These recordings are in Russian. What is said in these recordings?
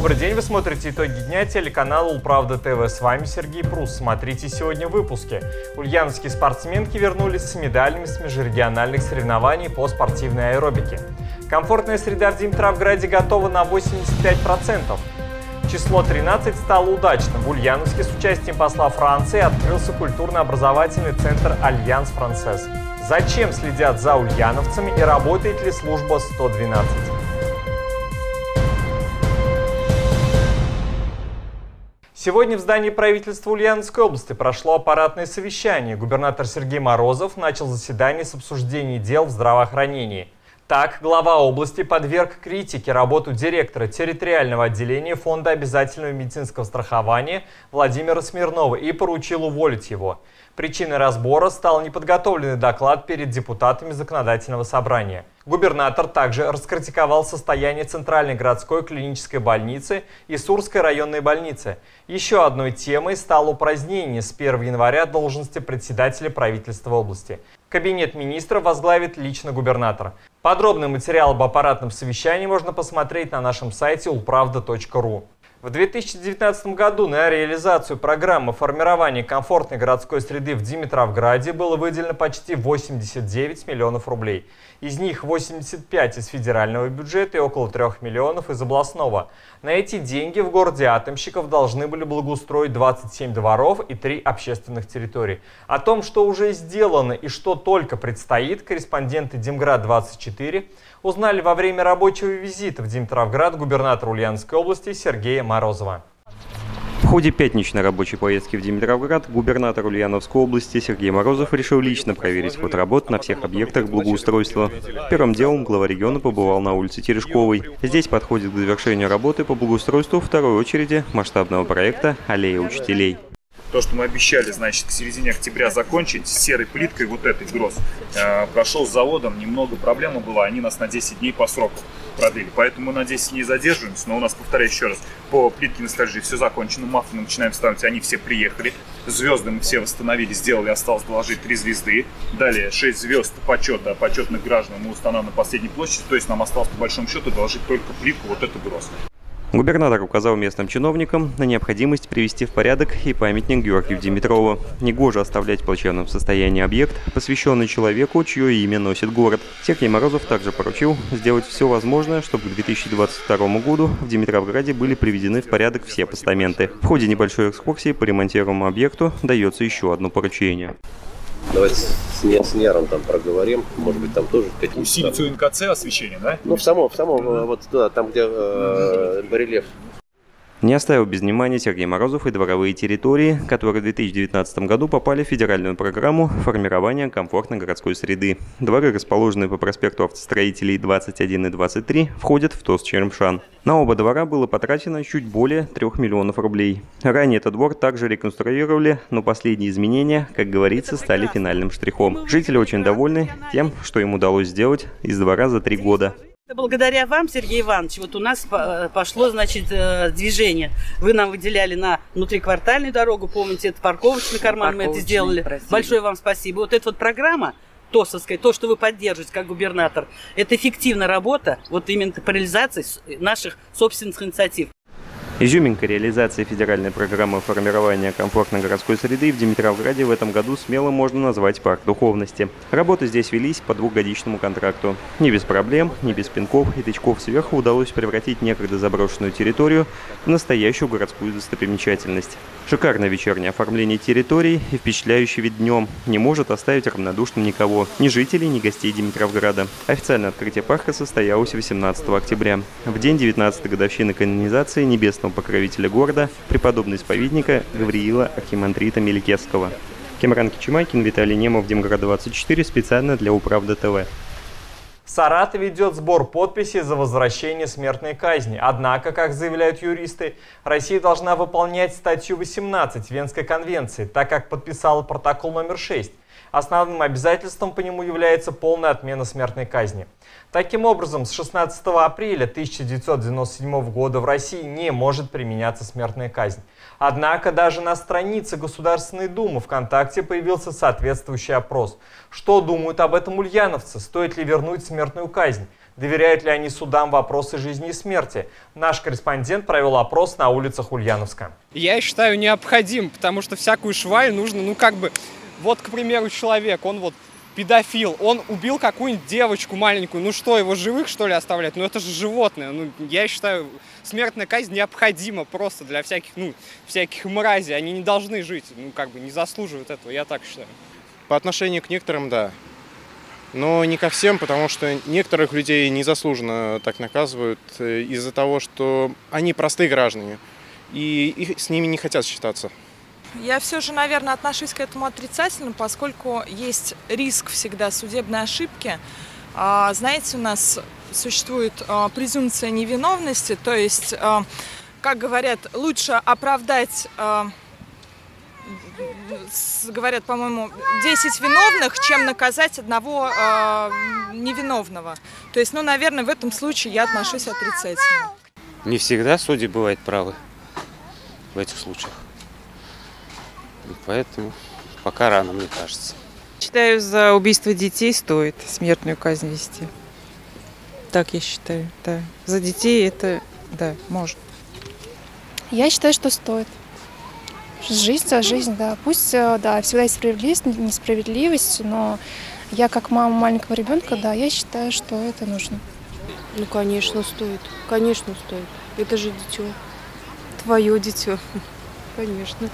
Добрый день, вы смотрите итоги дня телеканала Улправда ТВ. С вами Сергей Прус. Смотрите сегодня в выпуске. Ульяновские спортсменки вернулись с медалями с межрегиональных соревнований по спортивной аэробике. Комфортная среда в Димитровграде готова на 85%. Число 13 стало удачным. В Ульяновске с участием посла Франции открылся культурно-образовательный центр «Альянс Франсез». Зачем следят за ульяновцами и работает ли служба 112? Сегодня в здании правительства Ульяновской области прошло аппаратное совещание. Губернатор Сергей Морозов начал заседание с обсуждения дел в здравоохранении. Так, глава области подверг критике работу директора территориального отделения Фонда обязательного медицинского страхования Владимира Смирнова и поручил уволить его. Причиной разбора стал неподготовленный доклад перед депутатами законодательного собрания. Губернатор также раскритиковал состояние Центральной городской клинической больницы и Сурской районной больницы. Еще одной темой стало упразднение с 1 января должности председателя правительства области. Кабинет министра возглавит лично губернатор. Подробный материал об аппаратном совещании можно посмотреть на нашем сайте ulpravda.ru. В 2019 году на реализацию программы формирования комфортной городской среды в Димитровграде было выделено почти 89 миллионов рублей. Из них 85 из федерального бюджета и около 3 миллионов из областного. На эти деньги в городе Атомщиков должны были благоустроить 27 дворов и 3 общественных территорий. О том, что уже сделано и что только предстоит, корреспонденты Демград-24 узнали во время рабочего визита в Димитровград губернатора Ульяновской области Сергея Морозова. В ходе пятничной рабочей поездки в Димитровград губернатор Ульяновской области Сергей Морозов решил лично проверить ход работ на всех объектах благоустройства. Первым делом глава региона побывал на улице Терешковой. Здесь подходит к завершению работы по благоустройству второй очереди масштабного проекта «Аллея учителей». То, что мы обещали, значит, к середине октября закончить с серой плиткой вот этой гроз, э, прошел с заводом, немного проблема была, они нас на 10 дней по сроку продлили. Поэтому мы на 10 дней задерживаемся, но у нас, повторяю еще раз, по плитке на стражи все закончено, мафы мы начинаем ставить, они все приехали, звезды мы все восстановили, сделали, осталось доложить 3 звезды. Далее 6 звезд почета, почетных граждан мы устанавливаем на последней площади, то есть нам осталось по большому счету доложить только плитку, вот эту гроз. Губернатор указал местным чиновникам на необходимость привести в порядок и памятник Георгию Димитрову. Негоже оставлять в плачевном состоянии объект, посвященный человеку, чье имя носит город. Сергей Морозов также поручил сделать все возможное, чтобы к 2022 году в Димитровграде были приведены в порядок все постаменты. В ходе небольшой экскурсии по ремонтируемому объекту дается еще одно поручение. Давайте с, не, с Нером там проговорим, может быть, там тоже какие-то... Усилить. УНКЦ освещение, да? Ну, в самом, в самом, вот туда, там, где э, барельеф не оставил без внимания Сергей Морозов и дворовые территории, которые в 2019 году попали в федеральную программу формирования комфортной городской среды. Дворы, расположенные по проспекту автостроителей 21 и 23, входят в ТОС Черемшан. На оба двора было потрачено чуть более 3 миллионов рублей. Ранее этот двор также реконструировали, но последние изменения, как говорится, стали финальным штрихом. Жители очень довольны тем, что им удалось сделать из двора за три года. Благодаря вам, Сергей Иванович, вот у нас пошло, значит, э, движение. Вы нам выделяли на внутриквартальную дорогу, помните, это парковочный карман, мы это сделали. Просили. Большое вам спасибо. Вот эта вот программа, ТОСовская, то, что вы поддерживаете как губернатор, это эффективная работа, вот именно по реализации наших собственных инициатив. Изюминка реализации федеральной программы формирования комфортной городской среды в Димитровграде в этом году смело можно назвать парк духовности. Работы здесь велись по двухгодичному контракту. Не без проблем, не без пинков и тычков сверху удалось превратить некогда заброшенную территорию в настоящую городскую достопримечательность. Шикарное вечернее оформление территорий и впечатляющий вид днем не может оставить равнодушным никого, ни жителей, ни гостей Димитровграда. Официальное открытие парка состоялось 18 октября. В день 19-й годовщины канонизации небесного верховного покровителя города, преподобного исповедника Гавриила Архимандрита Меликесского. Кемран Кичимайкин, Виталий Немов, Демград-24, специально для Управда ТВ. В Саратове идет сбор подписей за возвращение смертной казни. Однако, как заявляют юристы, Россия должна выполнять статью 18 Венской конвенции, так как подписала протокол номер 6. Основным обязательством по нему является полная отмена смертной казни. Таким образом, с 16 апреля 1997 года в России не может применяться смертная казнь. Однако даже на странице Государственной Думы ВКонтакте появился соответствующий опрос. Что думают об этом ульяновцы? Стоит ли вернуть смертную казнь? Доверяют ли они судам вопросы жизни и смерти? Наш корреспондент провел опрос на улицах Ульяновска. Я считаю необходим, потому что всякую шваль нужно, ну как бы, вот, к примеру, человек, он вот педофил, он убил какую-нибудь девочку маленькую, ну что, его живых что ли оставлять? Ну это же животное, ну я считаю, смертная казнь необходима просто для всяких, ну, всяких мразей, они не должны жить, ну как бы не заслуживают этого, я так считаю. По отношению к некоторым, да, но не ко всем, потому что некоторых людей незаслуженно так наказывают э, из-за того, что они простые граждане, и их, с ними не хотят считаться. Я все же, наверное, отношусь к этому отрицательно, поскольку есть риск всегда судебной ошибки. А, знаете, у нас существует а, презумпция невиновности, то есть, а, как говорят, лучше оправдать говорят, по-моему, 10 виновных, чем наказать одного э, невиновного. То есть, ну, наверное, в этом случае я отношусь отрицательно. Не всегда судьи бывают правы в этих случаях. И поэтому пока рано, мне кажется. Считаю, за убийство детей стоит смертную казнь вести. Так я считаю, да. За детей это, да, можно. Я считаю, что стоит. Жизнь за жизнь, да. Пусть, э, да, всегда есть справедливость, несправедливость, но я как мама маленького ребенка, да, я считаю, что это нужно. Ну, конечно, стоит. Конечно, стоит. Это же дитё. Твое дитё. Конечно.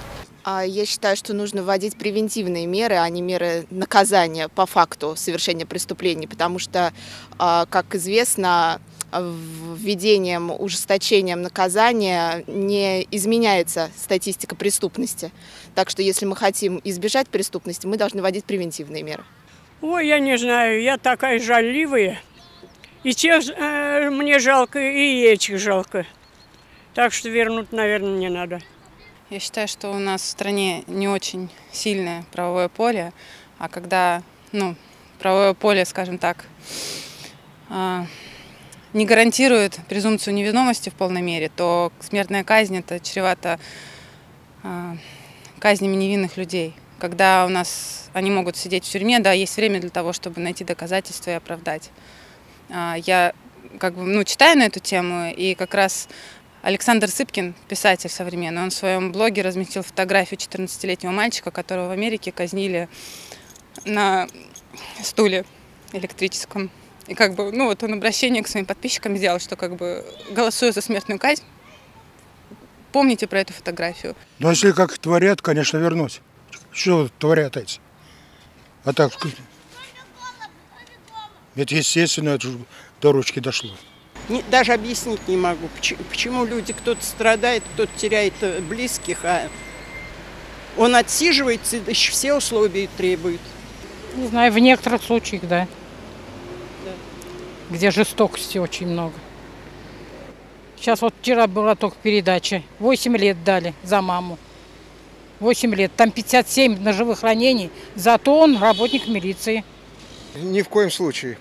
А я считаю, что нужно вводить превентивные меры, а не меры наказания по факту совершения преступлений, потому что, а, как известно, введением, ужесточением наказания не изменяется статистика преступности. Так что если мы хотим избежать преступности, мы должны вводить превентивные меры. Ой, я не знаю, я такая жалливая. И тех э, мне жалко, и этих жалко. Так что вернуть, наверное, не надо. Я считаю, что у нас в стране не очень сильное правовое поле, а когда, ну, правовое поле, скажем так, э, не гарантирует презумпцию невиновности в полной мере, то смертная казнь это чревато э, казнями невинных людей. Когда у нас они могут сидеть в тюрьме, да, есть время для того, чтобы найти доказательства и оправдать. Э, я как бы, ну, читаю на эту тему, и как раз Александр Сыпкин, писатель современный, он в своем блоге разместил фотографию 14-летнего мальчика, которого в Америке казнили на стуле электрическом. И как бы, ну вот он обращение к своим подписчикам сделал, что как бы голосую за смертную казнь. Помните про эту фотографию? Ну, если как творят, конечно, вернуть. Что творят эти? А так, это естественно, это до ручки дошло. Не, даже объяснить не могу, почему, почему люди, кто-то страдает, кто-то теряет э, близких, а он отсиживается и все условия требует. Не знаю, в некоторых случаях, да где жестокости очень много. Сейчас вот вчера была только передача. 8 лет дали за маму. 8 лет. Там 57 ножевых ранений. Зато он работник милиции. Ни в коем случае.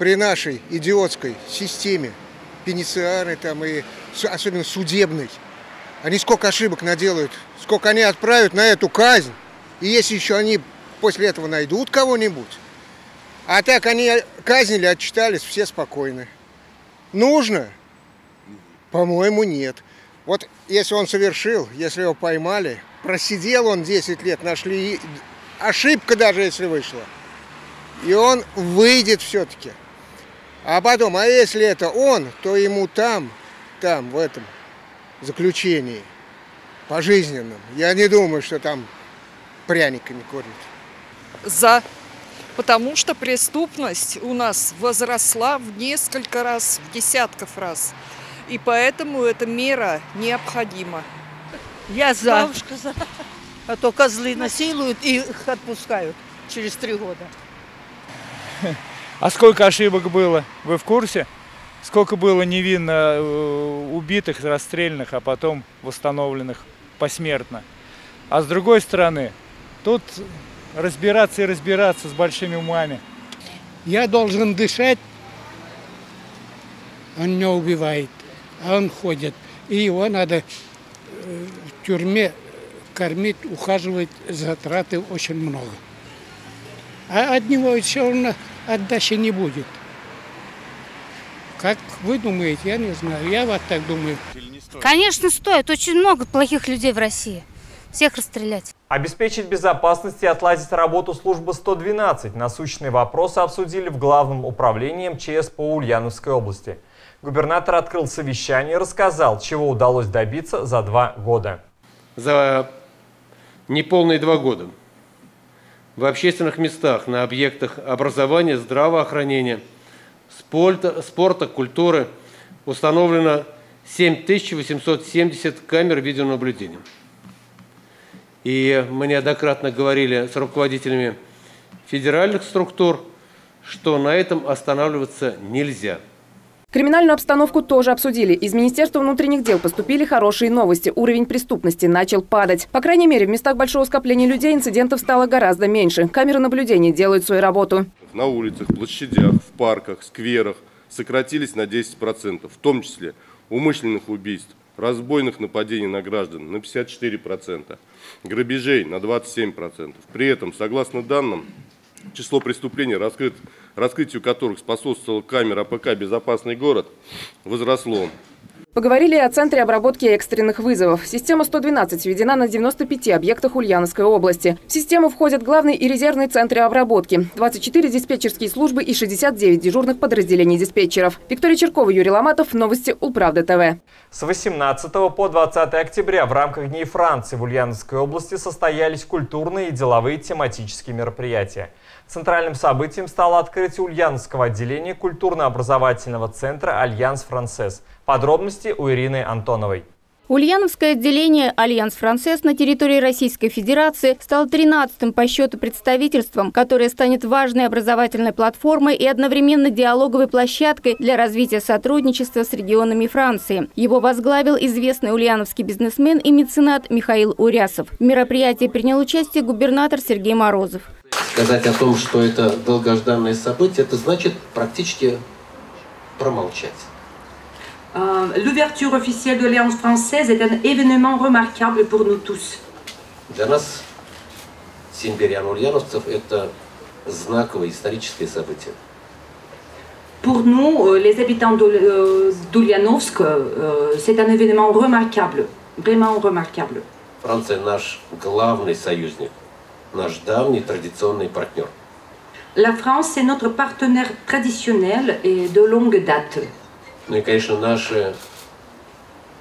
При нашей идиотской системе пенитенциарной там и особенно судебной, они сколько ошибок наделают, сколько они отправят на эту казнь. И если еще они после этого найдут кого-нибудь, а так они казнили, отчитались, все спокойны. Нужно? По-моему, нет. Вот если он совершил, если его поймали, просидел он 10 лет, нашли, ошибка даже если вышла, и он выйдет все-таки. А потом, а если это он, то ему там, там, в этом заключении, пожизненном, я не думаю, что там пряниками кормят. За потому что преступность у нас возросла в несколько раз, в десятков раз. И поэтому эта мера необходима. Я за. Бабушка за. А то козлы насилуют и их отпускают через три года. А сколько ошибок было? Вы в курсе? Сколько было невинно э, убитых, расстрельных, а потом восстановленных посмертно? А с другой стороны, тут разбираться и разбираться с большими умами. Я должен дышать, он не убивает, а он ходит. И его надо э, в тюрьме кормить, ухаживать, затраты очень много. А от него все равно отдачи не будет. Как вы думаете, я не знаю. Я вот так думаю. Конечно, стоит. Очень много плохих людей в России. Всех расстрелять. Обеспечить безопасность и отладить работу службы 112. Насущные вопросы обсудили в Главном управлении МЧС по Ульяновской области. Губернатор открыл совещание и рассказал, чего удалось добиться за два года. За неполные два года в общественных местах, на объектах образования, здравоохранения, спорта, спорта культуры установлено 7870 камер видеонаблюдения. И мы неоднократно говорили с руководителями федеральных структур, что на этом останавливаться нельзя. Криминальную обстановку тоже обсудили. Из Министерства внутренних дел поступили хорошие новости. Уровень преступности начал падать. По крайней мере, в местах большого скопления людей инцидентов стало гораздо меньше. Камеры наблюдения делают свою работу. На улицах, площадях, в парках, скверах сократились на 10%, в том числе умышленных убийств, разбойных нападений на граждан на 54%, грабежей на 27%. При этом, согласно данным, число преступлений, раскрыт, раскрытию которых способствовала камера АПК «Безопасный город», возросло. Поговорили о Центре обработки экстренных вызовов. Система 112 введена на 95 объектах Ульяновской области. В систему входят главный и резервный центры обработки, 24 диспетчерские службы и 69 дежурных подразделений диспетчеров. Виктория Черкова, Юрий Ломатов. Новости Улправда ТВ. С 18 по 20 октября в рамках Дней Франции в Ульяновской области состоялись культурные и деловые тематические мероприятия. Центральным событием стало открытие Ульяновского отделения культурно-образовательного центра «Альянс Франсез». Подробности у Ирины Антоновой. Ульяновское отделение «Альянс Франсез» на территории Российской Федерации стало 13-м по счету представительством, которое станет важной образовательной платформой и одновременно диалоговой площадкой для развития сотрудничества с регионами Франции. Его возглавил известный ульяновский бизнесмен и меценат Михаил Урясов. В мероприятии принял участие губернатор Сергей Морозов. Сказать о том, что это долгожданное событие, это значит практически промолчать. L'ouverture officielle de l'Alliance française est un événement remarquable pour nous tous. Для нас, симбирян-ульяновцев, это знаковое историческое событие. Pour nous, les habitants d'Ulyanovsk, c'est un événement remarquable, vraiment remarquable. Франция наш главный союзник, наш давний традиционный партнер. La France, c'est notre partenaire traditionnel et de longue date. Ну и, конечно, наши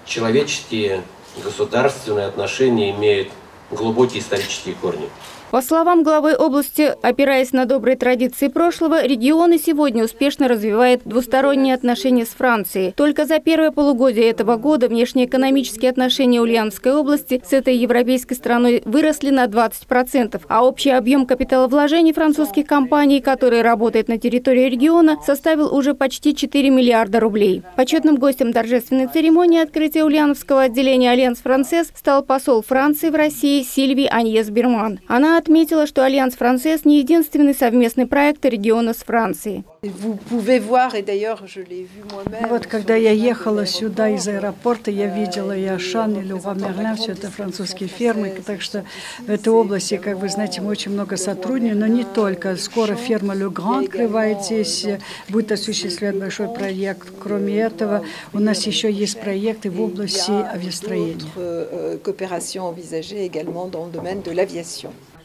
человеческие государственные отношения имеют глубокие исторические корни. По словам главы области, опираясь на добрые традиции прошлого, регион и сегодня успешно развивает двусторонние отношения с Францией. Только за первое полугодие этого года внешнеэкономические отношения Ульяновской области с этой европейской страной выросли на 20%, а общий объем капиталовложений французских компаний, которые работают на территории региона, составил уже почти 4 миллиарда рублей. Почетным гостем торжественной церемонии открытия Ульяновского отделения «Альянс Франсез» стал посол Франции в России Сильви Аньес Берман. Она отметила, что Альянс Франсез не единственный совместный проект региона с Францией. Вот когда я ехала сюда из аэропорта, я видела и Ашан, и Леруа Мерлен, все это французские фирмы, так что в этой области, как вы знаете, мы очень много сотрудничаем, но не только. Скоро фирма Легран открывает здесь, будет осуществлять большой проект. Кроме этого, у нас еще есть проекты в области авиастроения.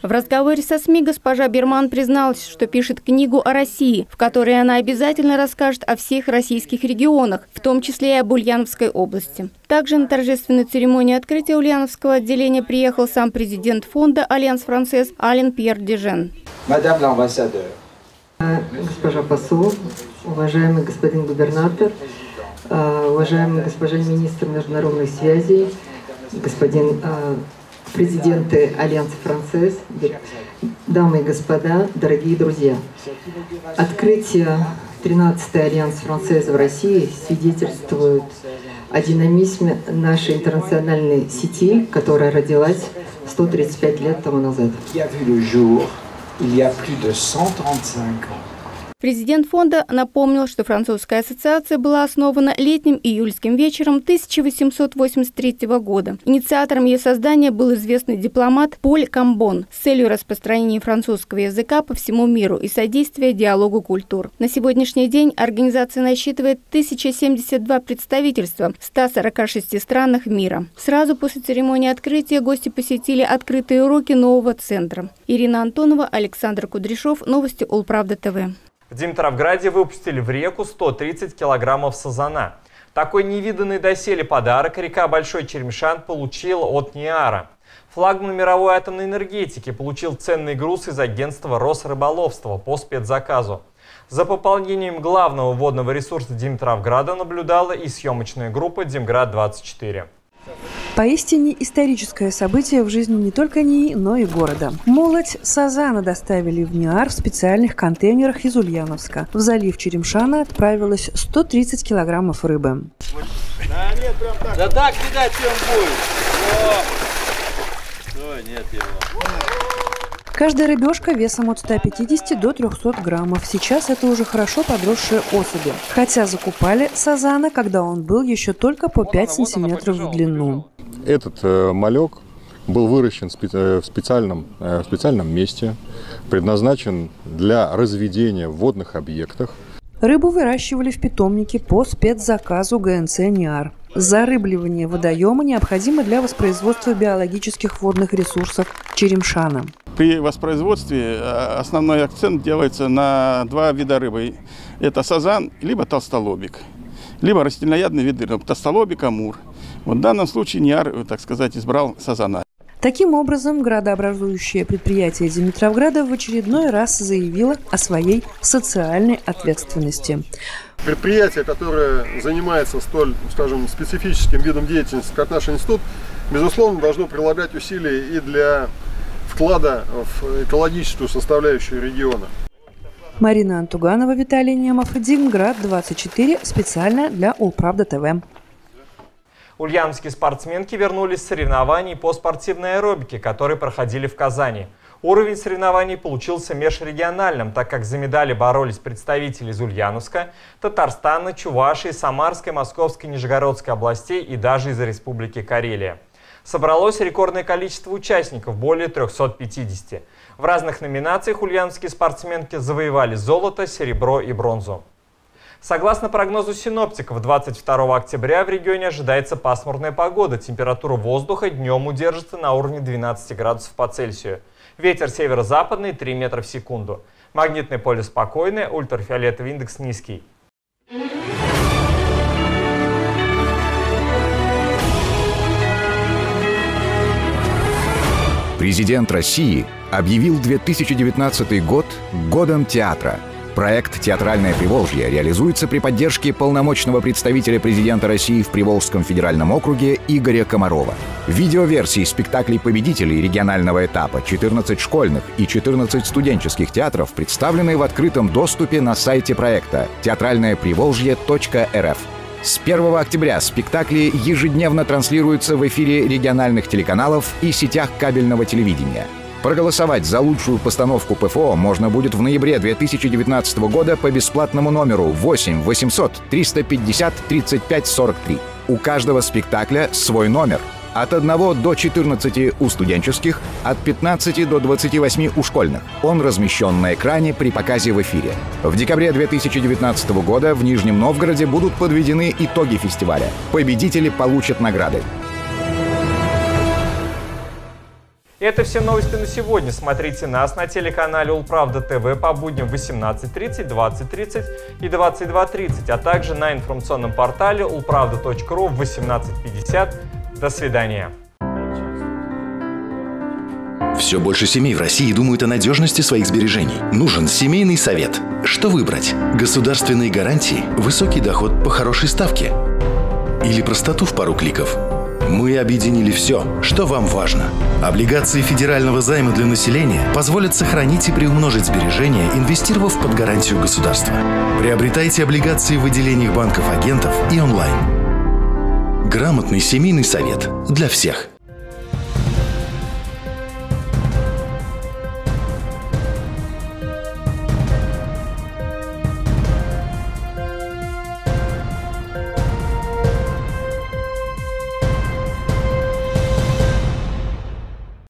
В разговоре со СМИ госпожа Берман призналась, что пишет книгу о России, в которой она обязательно расскажет о всех российских регионах, в том числе и об Ульяновской области. Также на торжественной церемонии открытия Ульяновского отделения приехал сам президент фонда «Альянс Франсез» Ален Пьер Дежен. Madame l'ambassadeur. Госпожа посол, уважаемый господин губернатор, уважаемый госпожа министр международных связей, господин президенты Альянса Франсез, дамы и господа, дорогие друзья. Открытие 13-й Альянс Франсез в России свидетельствует о динамизме нашей интернациональной сети, которая родилась 135 лет тому назад. Il y a plus de 135 ans. Президент фонда напомнил, что французская ассоциация была основана летним июльским вечером 1883 года. Инициатором ее создания был известный дипломат Поль Камбон с целью распространения французского языка по всему миру и содействия диалогу культур. На сегодняшний день организация насчитывает 1072 представительства в 146 странах мира. Сразу после церемонии открытия гости посетили открытые уроки нового центра. Ирина Антонова, Александр Кудряшов. Новости Улправда ТВ. В Димитровграде выпустили в реку 130 килограммов сазана. Такой невиданный доселе подарок река Большой Черемшан получила от НИАРа. Флагман мировой атомной энергетики получил ценный груз из агентства Росрыболовства по спецзаказу. За пополнением главного водного ресурса Димитровграда наблюдала и съемочная группа «Димград-24». Поистине историческое событие в жизни не только НИИ, но и города. Молоть Сазана доставили в НИАР в специальных контейнерах из Ульяновска. В залив Черемшана отправилось 130 килограммов рыбы. Да нет, прям так. Да так видать, чем будет. Ой, нет его. Каждая рыбешка весом от 150 до 300 граммов. Сейчас это уже хорошо подросшие особи. Хотя закупали сазана, когда он был еще только по 5 сантиметров в длину. Этот э, малек был выращен э, в специальном, э, в специальном месте, предназначен для разведения в водных объектах. Рыбу выращивали в питомнике по спецзаказу ГНЦ НИАР. Зарыбливание водоема необходимо для воспроизводства биологических водных ресурсов Черемшана. При воспроизводстве основной акцент делается на два вида рыбы. Это сазан, либо толстолобик, либо растительноядные виды рыб, толстолобик, амур. Вот в данном случае НИАР, так сказать, избрал сазана. Таким образом, градообразующее предприятие Димитровграда в очередной раз заявило о своей социальной ответственности. Предприятие, которое занимается столь, скажем, специфическим видом деятельности, как наш институт, безусловно, должно прилагать усилия и для вклада в экологическую составляющую региона. Марина Антуганова, Виталий Немов, Димград, 24, специально для Улправда ТВ. Ульяновские спортсменки вернулись с соревнований по спортивной аэробике, которые проходили в Казани. Уровень соревнований получился межрегиональным, так как за медали боролись представители из Ульяновска, Татарстана, Чувашии, Самарской, Московской, Нижегородской областей и даже из Республики Карелия. Собралось рекордное количество участников, более 350. В разных номинациях ульяновские спортсменки завоевали золото, серебро и бронзу. Согласно прогнозу синоптиков, 22 октября в регионе ожидается пасмурная погода. Температура воздуха днем удержится на уровне 12 градусов по Цельсию. Ветер северо-западный 3 метра в секунду. Магнитное поле спокойное, ультрафиолетовый индекс низкий. Президент России объявил 2019 год годом театра – Проект «Театральное Приволжье» реализуется при поддержке полномочного представителя президента России в Приволжском федеральном округе Игоря Комарова. Видеоверсии спектаклей победителей регионального этапа 14 школьных и 14 студенческих театров представлены в открытом доступе на сайте проекта театральное-приволжье.рф. С 1 октября спектакли ежедневно транслируются в эфире региональных телеканалов и сетях кабельного телевидения – Проголосовать за лучшую постановку ПФО можно будет в ноябре 2019 года по бесплатному номеру 8 800 350 35 43. У каждого спектакля свой номер. От 1 до 14 у студенческих, от 15 до 28 у школьных. Он размещен на экране при показе в эфире. В декабре 2019 года в Нижнем Новгороде будут подведены итоги фестиваля. Победители получат награды. Это все новости на сегодня. Смотрите нас на телеканале Улправда ТВ по будням 18.30, 20.30 и 22.30, а также на информационном портале ulpravda.ru в 18.50. До свидания. Все больше семей в России думают о надежности своих сбережений. Нужен семейный совет. Что выбрать? Государственные гарантии, высокий доход по хорошей ставке или простоту в пару кликов – мы объединили все, что вам важно. Облигации федерального займа для населения позволят сохранить и приумножить сбережения, инвестировав под гарантию государства. Приобретайте облигации в отделениях банков-агентов и онлайн. Грамотный семейный совет для всех.